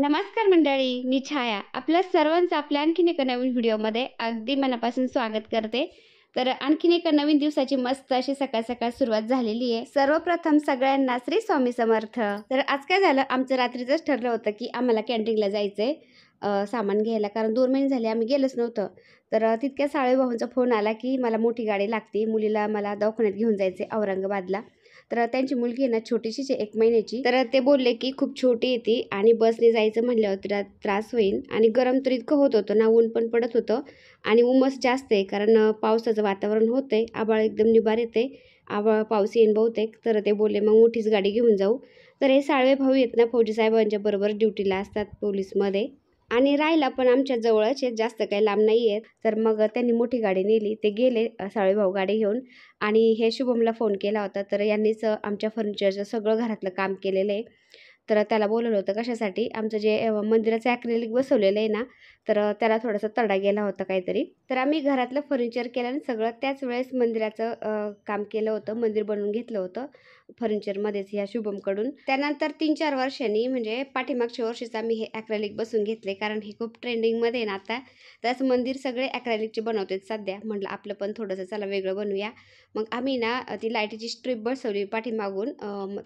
नमस्कार मंडळी मी छाया. आपल्या सर्वांचं आपल्या आणखीन एका नवीन व्हिडिओमध्ये अगदी मनापासून स्वागत करते. तर आणखीन एका नवीन दिवसाची मस्त अशी सकाळ सकाळ सुरुवात झालेली आहे. सर्वप्रथम सगळ्यांना श्री स्वामी समर्थ. तर आज काय झालं आमचं रात्रीचंच ठरलं होतं की आम्हाला कॅन्टीनला जायचंय आहे सामान घ्यायला. कारण दोन महिने झाले आम्ही गेलोच नव्हतं. तर तितक्या साळे भाऊंचा फोन आला की मला मोठी गाडी लागते. मुलीला मला दवाखान्यात घेऊन जायचे औरंगाबादला. तर त्यांची मुलगी आहे ना छोटीशीच एक महिन्याची. तर ते बोलले की खूप छोटी येते आणि बसने जायचं म्हणल्यावर तिला त्रास होईल. आणि गरम तर इतकं होत होतं ना ऊन पण पडत होतं. आणि उमस जास्त आहे कारण पावसाचं वातावरण होतं आहे आभाळ एकदम निबार येते आभाळ पाऊस येईन बहुतेक. तर ते बोलले मग मोठीच गाडी घेऊन जाऊ. तर हे साळवे भाऊ येत ना फौजी साहेबांच्या बरोबर ड्युटीला असतात पोलीसमध्ये. आणि राहायला पण आमच्या जवळच आहेत जास्त काही लांब नाही आहेत तर मग त्यांनी मोठी गाडी नेली. ते गेले साळेभाऊ गाडी घेऊन. आणि हे शुभमला फोन केला होता. तर यांनीच आमच्या फर्निचरचं सगळं घरातलं काम केलेलं आहे. तर त्याला बोलवलं होतं कशासाठी? आमचं जे मंदिराचं ॲक्रेलिक बसवलेलं आहे ना तर त्याला थोडासा तडा गेला होता काहीतरी. तर आम्ही घरातलं फर्निचर केलं आणि सगळं त्याच वेळेस मंदिराचं काम केलं होतं मंदिर बनवून घेतलं होतं फर्निचरमध्येच ह्या शुभमकडून. त्यानंतर तीन चार वर्षांनी म्हणजे पाठीमागच्या वर्षीच आम्ही हे ॲक्रेलिक बसून घेतले कारण हे खूप ट्रेंडिंगमध्ये आहे ना आता. त्याच मंदिर सगळे ॲक्रेलिकचे बनवतात सध्या. म्हटलं आपलं पण थोडंसं चला वेगळं बनवूया. मग आम्ही ना ती लाईटीची स्ट्रीप बसवली पाठीमागून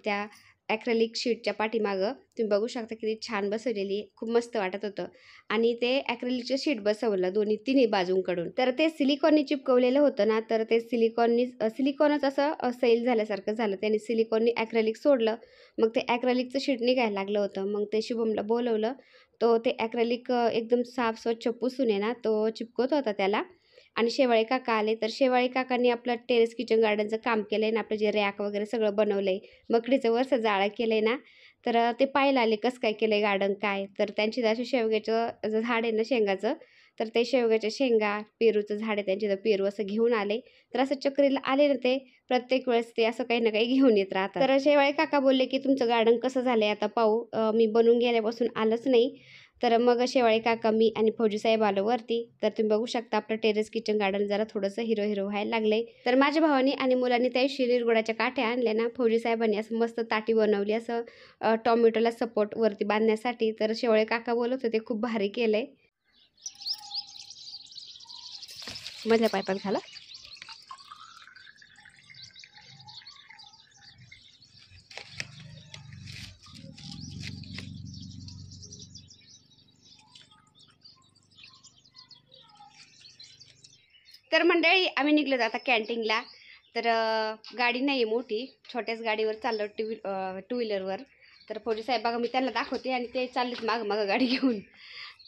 त्या ॲक्रेलिक शीटच्या पाठीमागं तुम्ही बघू शकता किती छान बसवलेली खूप मस्त वाटत होतं. आणि ते ॲक्रेलिकचं शीट बसवलं दोन्ही तिन्ही बाजूंकडून. तर ते सिलिकॉननी चिपकवलेलं होतं ना तर ते सिलिकॉननी सिलिकॉनच असं सैल झाल्यासारखं झालं. त्याने सिलिकॉननी ॲक्रेलिक सोडलं. मग ते ॲक्रेलिकचं शीट निघायला लागलं होतं. मग ते शुभमला बोलवलं. तो ते ॲक्रेलिक एकदम साफ स्वच्छ पुसून आहे ना तो चिपकवत होता त्याला. आणि शेवाळे काका आले तर शेवाळे काकांनी आपलं टेरेस किचन गार्डनचं काम केलं आहे ना आपलं जे रॅक वगैरे सगळं बनवलं आहे मकडीचं वरचं जाळं केलं आहे ना तर ते पाहायला आले कसं काय केलं आहे गार्डन काय तर त्यांची असं शेवग्याचं जे झाड आहे ना शेंगाचं तर ते शेवग्याच्या शेंगा पेरूचं झाड आहे त्यांचे तर पेरू असं घेऊन आले तर असं चक्रीला आले ना ते प्रत्येक वेळेस ते असं काही ना काही घेऊन येत राहतात. तर शेवाळे काका बोलले की तुमचं गार्डन कसं झालं आहे आता पाहू मी बनवून गेल्यापासून आलंच नाही तर मग शेवाळे काका मी आणि फौजीसाहेब आलो वरती. तर तुम्ही बघू शकता आपलं टेरेस किचन गार्डन जरा थोडंसं हिरो हिरो व्हायला लागलंय. तर माझ्या भावानी आणि मुलांनी त्या शिरीर काठ्या आणल्या ना. फौजीसाहेबांनी असं मस्त ताटी बनवली असं टॉमॅटोला सपोर्ट वरती बांधण्यासाठी. तर शेवाळे काका बोलत होते खूप भारी केलंय. मधल्या पायपात घाला. तर मंडळी आम्ही निघलो आता कॅन्टीनला. तर गाडी नाही आहे मोठी. छोट्याच गाडीवर चाललो टू टू व्हीलरवर. तर पोलीस साहेब बघा मी त्यांना दाखवते आणि ते चाललेत मागं मागं गाडी घेऊन.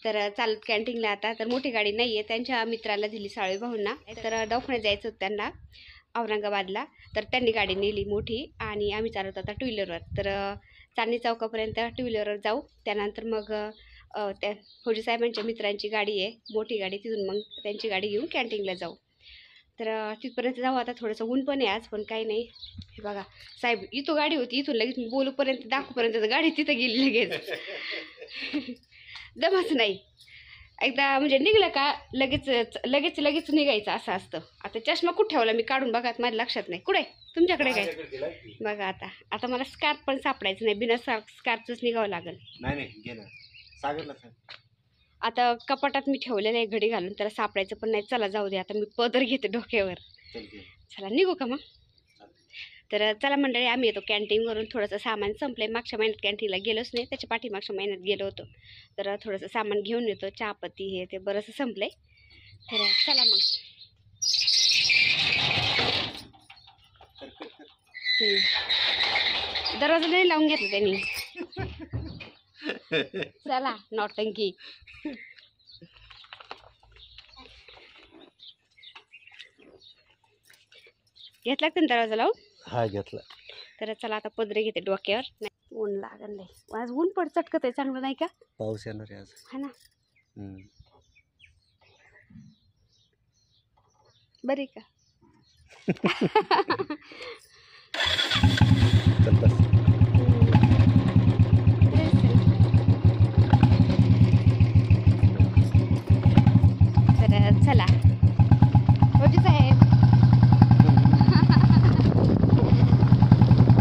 तर चालत कॅन्टीनला आता. तर मोठी गाडी नाही आहे त्यांच्या मित्राला दिली साळवे भाऊंना. तर दवाखान्यात जायचं होतं त्यांना औरंगाबादला. तर त्यांनी गाडी नेली मोठी आणि आम्ही चालवतो आता टू व्हीलरवर. तर चांदणी चौकापर्यंत टू व्हीलरवर जाऊ. त्यानंतर मग त्या फौजी साहेबांच्या मित्रांची गाडी आहे मोठी गाडी तिथून मग त्यांची गाडी घेऊन कॅन्टीनला जाऊ. तर तिथपर्यंत जाऊ. आता थोडंसं ऊन पण आहे आज पण काही नाही. हे बघा साहेब इथं गाडी होती इथून लगेच मी बोलूपर्यंत दाखवपर्यंत गाडी तिथं गेली लगेच. दमच नाही. एकदा म्हणजे निघलं का लगेच लगेच लगेच निघायचं असं असतं. आता चष्मा कुठे ठेवला मी काढून बघा माझ्या लक्षात नाही. कुठे? तुमच्याकडे काय? बघा आता. आता मला स्कार्फ पण सापडायचं नाही. बिना स्कार्फच निघावं लागेल. नाही आता कपाटात मी ठेवलेलं आहे घडी घालून त्याला सापडायचं पण नाही. चला जाऊ दे. आता मी पदर घेते डोक्यावर. चल निघू का मग? तर चला मंडळी आम्ही येतो कॅन्टीनवरून थोडंसं सामान संपलंय. मागच्या महिन्यात कॅन्टीनला गेलोच नाही. त्याच्या पाठीमागच्या महिन्यात गेलो होतो. तर थोडंसं सामान घेऊन येतो. चहापत्ती हे ते बरंचसं संपलंय. तर चला मग. दरवाजा नाही लावून घेतला त्यांनी. चला नौटंकी. घेतला का दरवाजा लावून? हा घेतला. तर चला आता पदरे घेते डोक्यावर. नाही ऊन लागन नाही आज ऊन पड चटकत आहे चांगलं नाही का? पाऊस येणार आहे आज. हा ना. बरी का? चला. साहेब.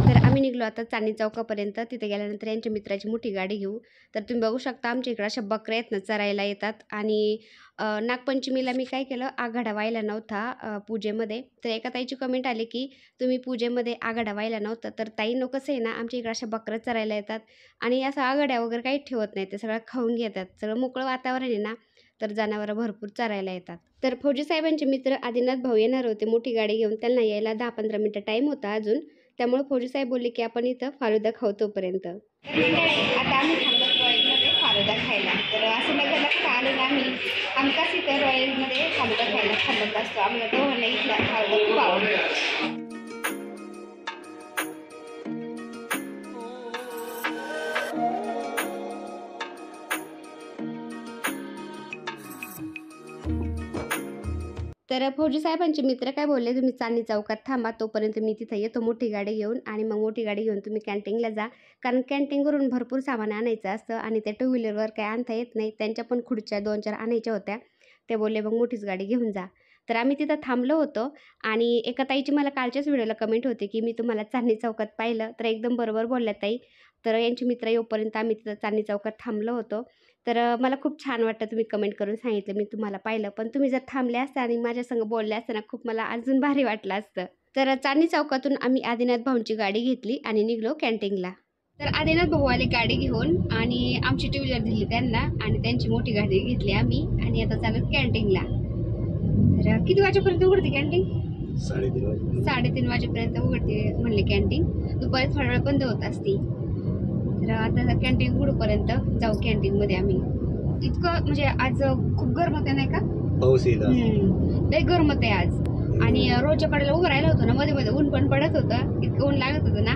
तर आम्ही निघलो आता चांदणी चौकापर्यंत. तिथे गेल्यानंतर यांच्या मित्राची मोठी गाडी घेऊ. तर तुम्ही बघू शकता आमच्या इकडं अशा बकऱ्या आहेत ना चरायला येतात. आणि नागपंचमीला मी काय केलं आघाडा व्हायला नव्हता पूजेमध्ये. तर एका ताईची कमेंट आली की तुम्ही पूजेमध्ये आघाडा व्हायला नव्हता तर ताई कसं आहे ना आमच्या इकडं अशा बकऱ्या चरायला येतात. आणि असं आघाड्या वगैरे काही ठेवत नाही ते सगळं खाऊन घेतात. सगळं मोकळं वातावरण आहे ना. तर जनावरं भरपूर चरायला येतात. तर फौजी साहेबांचे मित्र आदिनाथ भाऊ येणार होते. मोठी गाडी घेऊन त्यांना यायला दहा पंधरा मिनटं टाईम होता अजून. त्यामुळे फौजी साहेब बोलले की आपण इथं फालुदा खाऊ तोपर्यंत. आता आम्ही थांबलो रॉयलमध्ये फालुदा खायला. तर असं नगरला आम्ही. आमकाच इथं रॉयलमध्ये फालुदा खायला थांबत असतो. आम्हाला दोघांना इथला फालुदा खूप आवडतो तर फौजी साहेबांचे मित्र काय बोलले तुम्ही चांदणी चौकात थांबा तोपर्यंत मी तिथं येतो मोठी गाडी घेऊन आणि मग मोठी गाडी घेऊन तुम्ही कॅन्टीनला जा. कारण कॅन्टीनवरून भरपूर सामान आणायचं असतं आणि ते टू व्हीलरवर काय आणता येत नाही. त्यांच्या पण खुर्च्या दोन चार आणायच्या होत्या. ते बोलले मग मोठीच गाडी घेऊन जा. तर आम्ही तिथं थांबलो होतो आणि एका ताईची मला कालच्याच व्हिडिओला कमेंट होती की मी तुम्हाला चांदणी चौकात पाहिलं. तर एकदम बरोबर बोलल्या ताई. तर यांची मित्र येऊपर्यंत आम्ही तिथं चांदणी चौकात थांबलो होतो. तर मला खूप छान वाटतं तुम्ही कमेंट करून सांगितलं. मी तुम्हाला पाहिलं. पण तुम्ही जर थांबले असता आणि माझ्यासंग बोलले असताना खूप मला अजून भारी वाटलं असतं. तर चांदणी चौकातून आम्ही आदिनाथ भाऊंची गाडी घेतली आणि निघलो कॅन्टीनला. तर आदिनाथ भाऊ आले गाडी घेऊन आणि आमची टू व्हीलर दिली त्यांना आणि त्यांची मोठी गाडी घेतली आम्ही आणि आता चालू कॅन्टीनला. तर किती वाजेपर्यंत उघडते कॅन्टीन? साडेतीन वाजेपर्यंत उघडते म्हणले कॅन्टीन. दुपारी थोडा वेळ बंद होत असती. तर आता कॅन्टीन उघडूपर्यंत जाऊ कॅन्टीनमध्ये आम्ही. इतकं म्हणजे आज खूप गरम होते नाही का? पाऊस. लय गरम होते आज. आणि रोजच्या कडेला उभं राहिलं होतं ना मध्ये मध्ये ऊन पण पडत होतं. इतकं ऊन लागत होतं ना.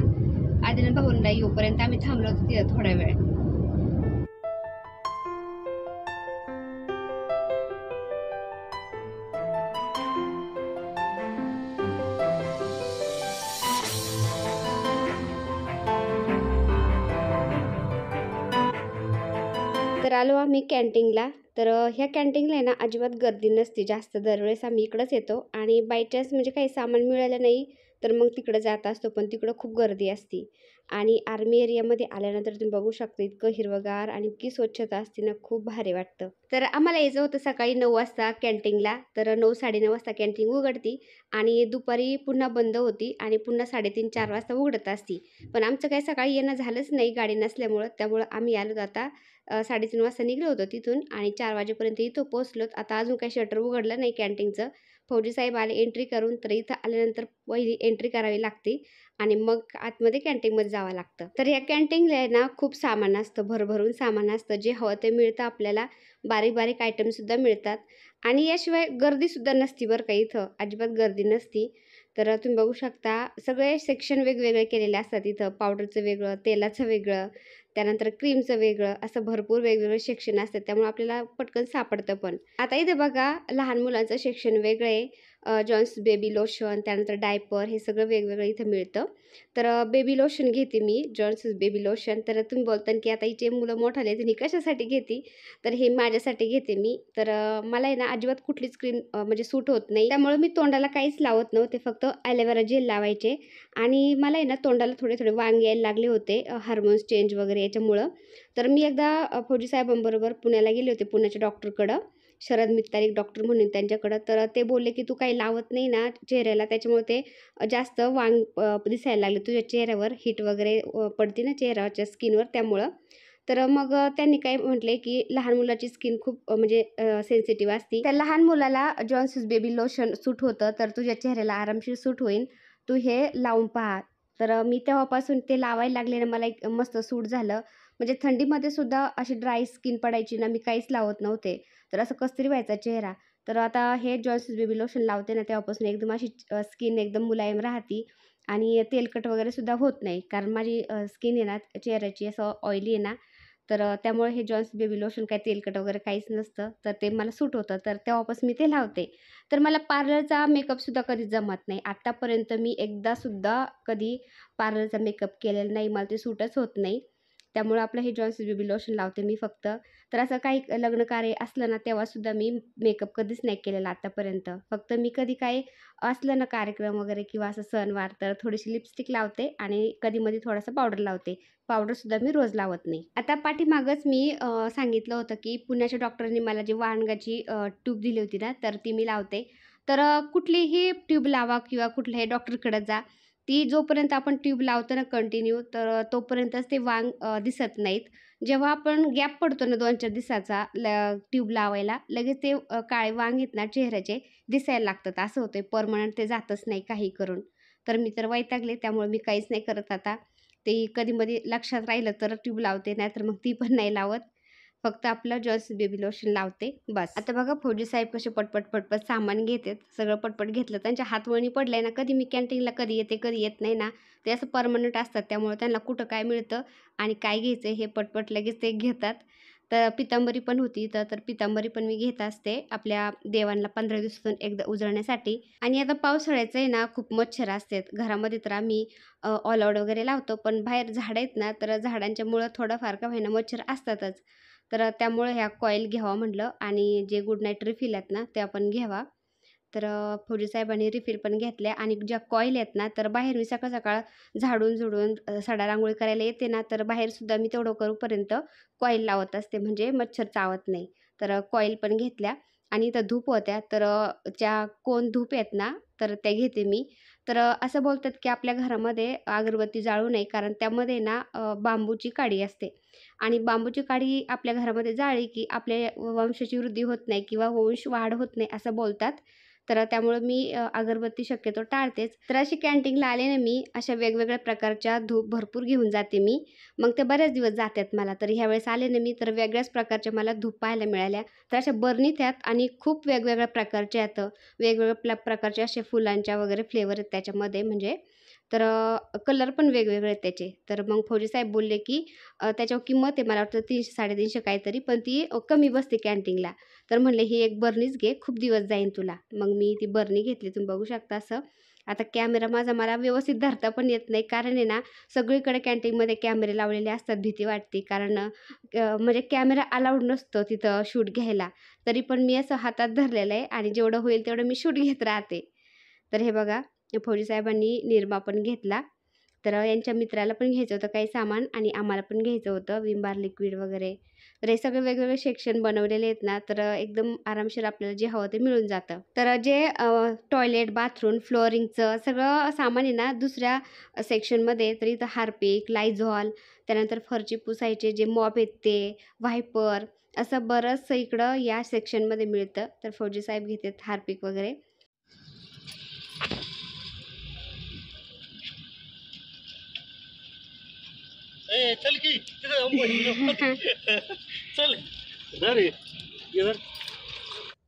आधी भाऊनला येऊपर्यंत आम्ही थांबलो होतो तिथं थोडा वेळ. तर आलो आम्ही कॅन्टीनला. तर ह्या कॅन्टीनला आहे ना अजिबात गर्दी नसते. जास्त दरवेळेस आम्ही इकडंच येतो. आणि बाय चान्स म्हणजे काही सामान मिळालं नाही तर मग तिकडं जात असतो. पण तिकडं खूप गर्दी असते. आणि आर्मी एरियामध्ये आल्यानंतर तुम्ही बघू शकता इतकं हिरवगार आणि इतकी स्वच्छता असते ना खूप भारी वाटतं. तर आम्हाला यायचं होतं सकाळी नऊ वाजता कॅन्टीनला तर नऊ साडेनऊ वाजता कॅन्टीन उघडती आणि दुपारी पुन्हा बंद होती आणि पुन्हा साडेतीन चार वाजता उघडत असती. पण आमचं काही सकाळी येणं झालंच नाही गाडी नसल्यामुळं. त्यामुळं आम्ही आलो आता साडेतीन वाजता निघलो होतो तिथून आणि चार वाजेपर्यंत इथं पोहोचलो. आता अजून काही शटर उघडलं नाही कॅन्टीनचं फौजी साहेब आले एंट्री करून तर इथं आल्यानंतर पहिली एंट्री करावी लागते आणि मग आतमध्ये कॅन्टीनमध्ये जावं लागतं. तर या कॅन्टीनला आहे ना खूप सामान असतं भरभरून सामान असतं. जे हवं ते मिळतं आपल्याला बारीक बारीक आयटमसुद्धा मिळतात. आणि याशिवाय गर्दीसुद्धा नसती बरं का इथं. अजिबात गर्दी नसती. तर तुम्ही बघू शकता सगळे सेक्शन वेगवेगळे केलेले असतात इथं. पावडरचं वेगळं तेलाचं वेगळं. त्यानंतर क्रीमचं वेगळं असं भरपूर वेगवेगळे शिक्षण असतात त्यामुळे आपल्याला पटकन सापडतं पण. आता इथे बघा लहान मुलांचं शिक्षण वेगळं आहे. जॉन्स बेबी लोशन त्यानंतर डायपर हे सगळं वेगवेगळं इथं मिळतं. तर बेबी लोशन घेते मी जॉन्स बेबी लोशन. तर तुम्ही बोलता की आता इथे मुलं मोठाले तर ही कशासाठी घेते? तर हे माझ्यासाठी घेते मी. तर मला आहे ना अजिबात कुठलीच क्रीम म्हणजे सूट होत नाही. त्यामुळे मी तोंडाला काहीच लावत नव्हते फक्त ॲलोवेरा जेल लावायचे. आणि मला आहे ना तोंडाला थोडे थोडे वांग यायला लागले होते हार्मोन्स चेंज वगैरे याच्यामुळं. तर मी एकदा फौजी साहेबांबरोबर पुण्याला गेले होते पुण्याच्या डॉक्टरकडं. शरद मित्तार एक डॉक्टर म्हणून त्यांच्याकडं. तर ते बोलले की तू काही लावत नाही ना चेहऱ्याला त्याच्यामुळे ते जास्त वांग दिसायला लागले. तुझ्या चेहऱ्यावर हीट वगैरे पडते ना चेहऱ्याच्या स्किनवर त्यामुळं. तर मग त्यांनी काय म्हटले की लहान मुलाची स्किन खूप म्हणजे सेन्सिटिव्ह असते. त्या लहान मुलाला जॉन्सूस बेबी लोशन सूट होतं तर तुझ्या चेहऱ्याला आरामशीर सूट होईल. तू हे लावून पहा. तर मी तेव्हापासून ते लावायला लागले ना मला एक मस्त सूट झालं. म्हणजे थंडीमध्ये सुद्धा अशी ड्राय स्किन पडायची ना मी काहीच लावत नव्हते. तर असं कसतरी व्हायचा चेहरा. तर आता हे जॉयसेस बेबी लोशन लावते ना तेव्हापासून एकदम अशी स्किन एकदम मुलायम राहते आणि तेलकट वगैरे सुद्धा होत नाही. कारण माझी स्किन आहे ना चेहऱ्याची असं ऑइली आहे ना तर त्यामुळे हे जॉन्स बेबी लोशन काय तेलकट वगैरे काहीच नसतं. तर ते मला सूट होतं. तर तेव्हापासून मी ते लावते. तर मला पार्लरचा मेकअपसुद्धा कधी जमत नाही. आत्तापर्यंत मी एकदासुद्धा कधी पार्लरचा मेकअप केलेला नाही. मला ते सूटच होत नाही. त्यामुळं आपलं हे जॉन्सन बेबी लोशन लावते मी फक्त. तर असं काही लग्न कार्य असलं ना तेव्हासुद्धा मी मेकअप कधीच नाही केलेला आत्तापर्यंत फक्त मी कधी काही असलं ना कार्यक्रम वगैरे किंवा असं सणवार तर थोडीशी लिपस्टिक लावते आणि कधीमध्ये थोडासा पावडर लावते. पावडरसुद्धा मी रोज लावत नाही. आता पाठीमागंच मी सांगितलं होतं की पुण्याच्या डॉक्टरांनी मला जी वाणगाची ट्यूब दिली होती ना तर ती मी लावते. तर कुठलीही ट्यूब लावा किंवा कुठल्याही डॉक्टरकडे जा. ती जोपर्यंत आपण ट्यूब लावतो ना कंटिन्यू तर तोपर्यंतच ते वांग दिसत नाहीत. जेव्हा आपण गॅप पडतो ना दोन चार दिवसाचा ल ट्यूब लावायला लगेच ते काळे वांग येत ना चेहऱ्याचे दिसायला लागतात. असं होतं परमनंट ते जातच नाही काही करून. तर मी तर वैतागले त्यामुळे मी काहीच नाही करत आता. ते कधीमध्ये लक्षात राहिलं तर ट्यूब लावते नाहीतर मग ती पण नाही लावत. फक्त आपलं जॉस बेबी लोशन लावते बस. आता बघा फौजी साहेब कसे पटपट पटपट सामान घेतात सगळं पटपट घेतलं त्यांच्या हातवळणी पडलंय ना कधी मी कॅन्टीनला कधी येते कधी येत नाही ना ते असं परमनंट असतात त्यामुळे त्यांना कुठं काय मिळतं आणि काय घ्यायचं हे पटपट लगेच ते घेतात. तर पितांबरी पण होती तर तर पितांबरी पण मी घेत असते आपल्या देवांना पंधरा दिवसातून एकदा उजळण्यासाठी. आणि आता पावसाळ्याचं आहे ना खूप मच्छर असतात. घरामध्ये तर आम्ही ऑलआउट वगैरे लावतो पण बाहेर झाडं आहेत ना तर झाडांच्या मुळं थोडंफार का होईना मच्छर असतातच. तर त्यामुळे ह्या कॉईल घ्यावा म्हटलं आणि जे गुड नाईट रिफिल आहेत ना ते आपण घ्यावा. तर फौजी साहेबांनी रिफिल पण घेतल्या आणि ज्या कॉईल आहेत ना तर बाहेर मी सकाळ सकाळ झाडून झुडून सडा रांगोळी करायला येते ना तर बाहेरसुद्धा मी तेवढं करूपर्यंत कॉईल लावत असते म्हणजे मच्छर चावत नाही. तर कॉईल पण घेतल्या आणि इथं धूप होत्या तर ज्या कोण धूप आहेत ना तर त्या घेते मी. तर असं बोलतात की आपल्या घरामध्ये अगरबत्ती जाळू नये कारण त्यामध्ये ना बांबूची काडी असते. आणि बांबूची काडी आपल्या घरामध्ये जाळली की आपल्या वंशाची वृद्धी होत नाही किंवा वंश वाढ होत नाही असं बोलतात. तर त्यामुळं मी अगरबत्ती शक्यतो टाळतेच. तर अशी कॅन्टीनला आले ना मी अशा वेगवेगळ्या प्रकारच्या धूप भरपूर घेऊन जाते मी. मग ते बरेच दिवस जातात मला तर ह्यावेळेस आले ना मी तर वेगळ्याच प्रकारच्या मला धूप पाहायला मिळाल्या. तर अशा बर्नीत आहेत आणि खूप वेगवेगळ्या प्रकारच्या आहेत वेगवेगळ्या प्ला प्रकारचे असे फुलांच्या वगैरे फ्लेवर आहेत त्याच्यामध्ये. म्हणजे तर कलर पण वेगवेगळे आहेत त्याचे. तर मग फौजी साहेब बोलले की त्याच्यावर किंमत आहे मला वाटतं तीनशे साडेतीनशे काहीतरी पण ती कमी बसते कॅन्टीनला. तर म्हणले ही एक बर्नीच घे खूप दिवस जाईन तुला. मग मी ती बर्नी घेतली तुम्ही बघू शकता असं. आता कॅमेरा माझा मला व्यवस्थित धरता पण येत नाही कारण आहे ना सगळीकडे कॅन्टीनमध्ये कॅमेरे लावलेले असतात भीती वाटते. कारण म्हणजे कॅमेरा अलाउड नसतो तिथं शूट घ्यायला. तरी पण मी असं हातात धरलेलं आहे आणि जेवढं होईल तेवढं मी शूट घेत राहते. तर हे बघा फौजीसाहेबांनी निर्मा निरमा पण घेतला. तर यांच्या मित्राला पण घ्यायचं होतं काही सामान आणि आम्हाला पण घ्यायचं होतं विम बार लिक्विड वगैरे. तर हे सगळे वेगवेगळे सेक्शन बनवलेले आहेत ना तर एकदम आरामशीर आपल्याला जे हवं ते मिळून जातं. तर जे टॉयलेट बाथरूम फ्लोअरिंगचं सगळं सामान आहे ना दुसऱ्या सेक्शनमध्ये तर इथं हार्पिक लायझॉल त्यानंतर फरची पुसायचे जे मॉप आहेत ते व्हायपर असं बरंचसं इकडं या सेक्शनमध्ये मिळतं. तर फौजी साहेब घेतात हार्पिक वगैरे. ए चल की तिथं. चल. धर.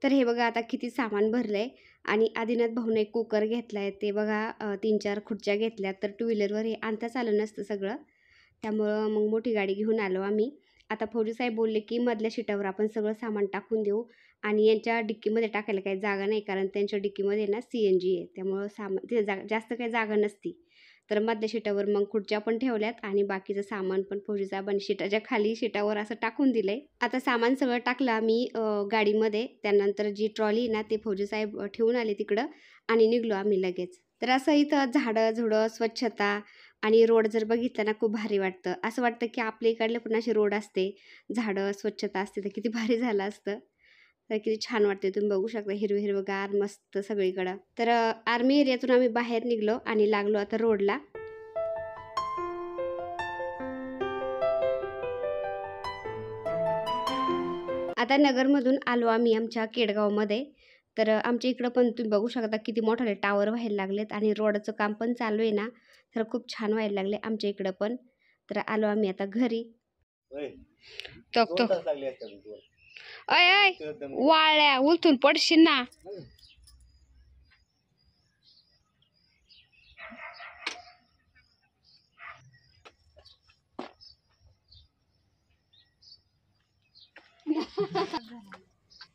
तर हे बघा आता किती सामान भरलंय. आणि आदिनाथ भाऊने एक कुकर घेतलाय. ते बघा तीन चार खुर्च्या घेतल्या तर टू व्हीलरवर हे आणताच आलं नसतं सगळं. त्यामुळं मग मोठी गाडी घेऊन आलो आम्ही. आता फौजी साहेब बोलले की मधल्या शिटावर आपण सगळं सामान टाकून देऊ. आणि यांच्या डिक्कीमध्ये टाकायला काही जागा नाही कारण त्यांच्या डिक्कीमध्ये ना सी एन जी आहे. त्यामुळं सामान जास्त काही जागा नसती. तर मधल्या शिटावर मग खुर्च्या पण ठेवल्यात आणि बाकीचं सामान पण फौजीचा बन शिटाच्या खाली शिटावर असं टाकून दिलंय आता सामान सगळं टाकलं आम्ही गाडीमध्ये. त्यानंतर जी ट्रॉली ना ते फौजीसाहेब ठेवून आले तिकडं आणि निघलो आम्ही लगेच. तर असं इथं झाडं झुडं स्वच्छता आणि रोड जर बघितलं ना खूप भारी वाटतं. असं वाटतं की आपल्या इकडले पण असे रोड असते. झाडं स्वच्छता असते तर किती भारी झालं असतं. तर किती छान वाटते तुम्ही बघू शकता हिरवं हिरवंगार मस्त सगळीकडं. तर आर्मी एरियातून आम्ही बाहेर निघलो आणि लागलो आता रोडला. आता नगरमधून आलो आम्ही आमच्या केडगावमध्ये. तर आमच्या इकडं पण तुम्ही बघू शकता किती मोठाले टावर व्हायला लागलेत आणि रोडचं काम पण चालू आहे ना. तर खूप छान व्हायला लागले आमच्या इकडं पण. तर आलो आम्ही आता घरी. ओय, टक अय अय वाळ्या उलथून पडशील ना.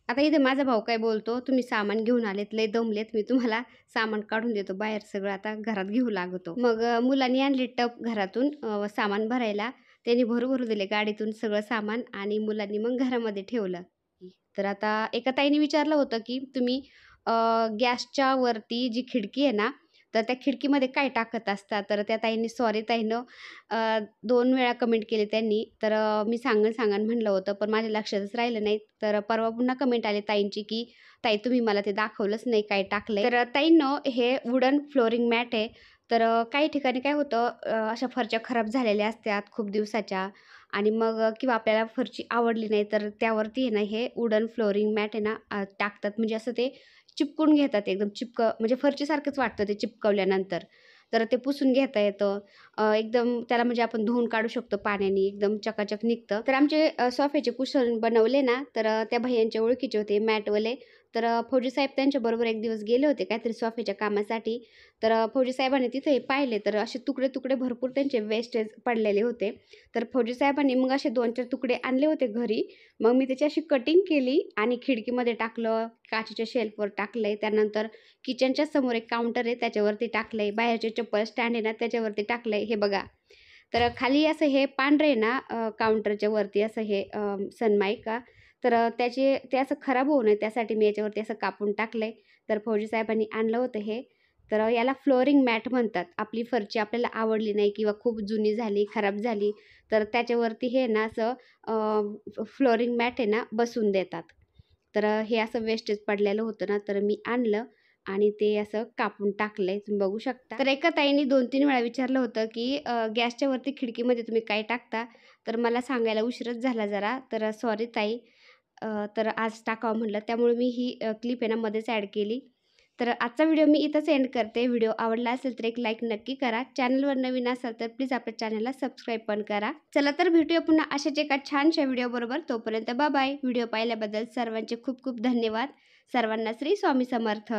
आता इथे माझा भाऊ काय बोलतो तुम्ही सामान घेऊन आलेत लय दमलेत. मी तुम्हाला सामान काढून देतो. बाहेर सगळं आता घरात घेऊ लागतो. मग मुलांनी आणले टप घरातून सामान भरायला. त्यांनी भरू दिले गाडीतून सगळं सामान आणि मुलांनी मग घरामध्ये ठेवलं. तर आता एका ताईने विचारलं होतं की तुम्ही गॅसच्या वरती जी खिडकी आहे ना तर त्या खिडकीमध्ये काय टाकत असता? तर त्या ताईंनी सॉरी ताईनं दोन वेळा कमेंट केले त्यांनी. तर मी सांगण सांगण म्हणलं होतं पण माझ्या लक्षातच राहिलं नाही. तर परवा पुन्हा कमेंट आले ताईंची की ताई तुम्ही मला ते दाखवलंच नाही काय टाकलं तर ताईंनं हे वुडन फ्लोरिंग मॅट आहे तर काही ठिकाणी काय होतं अशा फरच्या खराब झालेल्या असतात खूप दिवसाच्या आणि मग किंवा आपल्याला फरची आवडली नाही तर त्यावरती आहे ना हे वुडन फ्लोरिंग मॅट आहे ना टाकतात. म्हणजे असं ते चिपकून घेतात एकदम चिपक म्हणजे फरचीसारखंच वाटतं ते चिपकवल्यानंतर. तर ते पुसून घेता येतं. एकदम त्याला म्हणजे आपण धुवून काढू शकतो पाण्याने एकदम चकाचक निघतं. तर आमचे सॉफ्याचे कुशन बनवले ना तर त्या भैयांच्या ओळखीचे होते मॅटवाले. तर फौजी साहेब त्यांच्याबरोबर एक दिवस गेले होते काहीतरी सोफ्याच्या कामासाठी. तर फौजी साहेबांनी तिथे पाहिले तर असे तुकडे तुकडे भरपूर त्यांचे वेस्टेज पडलेले होते. तर फौजी साहेबांनी मग असे दोन चार तुकडे आणले होते घरी. मग मी त्याची अशी कटिंग केली आणि खिडकीमध्ये टाकलं काचेच्या शेल्फवर टाकलंय. त्यानंतर किचनच्या समोर एक काउंटर आहे त्याच्यावरती टाकलंय. बाहेरचे चप्पल स्टँड आहे ना त्याच्यावरती टाकलंय. हे बघा. तर खाली असं हे पांढरे ना काउंटरच्या वरती असं हे सनमायका. सनमाईका तर त्याचे ते असं खराब होऊ नये त्यासाठी मी याच्यावरती असं कापून टाकलंय. तर फौजी साहेबांनी आणलं होतं हे. तर याला फ्लोरिंग मॅट म्हणतात. आपली फरची आपल्याला आवडली नाही किंवा खूप जुनी झाली खराब झाली तर त्याच्यावरती हे ना असं फ्लोरिंग मॅट आहे ना बसून देतात. तर हे असं वेस्टेज पडलेलं होतं ना तर मी आणलं आणि ते असं कापून टाकलं आहे तुम्ही बघू शकता. तर एका ताईने दोन तीन वेळा विचारलं होतं की गॅसच्या वरती खिडकीमध्ये तुम्ही काय टाकता? तर मला सांगायला उशीरच झाला जरा. तर सॉरी ताई. तर आज टाकावं म्हटलं. त्यामुळे मी ही क्लिप आहे ना मध्येच ॲड केली. तर आजचा व्हिडिओ मी इथंच एंड करते. व्हिडिओ आवडला असेल तर एक लाईक नक्की करा. चॅनलवर नवीन असाल तर प्लीज आपल्या चॅनलला सबस्क्राईब पण करा. चला तर भेटूया पुन्हा अशाच एका छानशा व्हिडिओबरोबर तोपर्यंत बाय व्हिडिओ पाहिल्याबद्दल सर्वांचे खूप खूप धन्यवाद. सर्वांना श्री स्वामी समर्थ.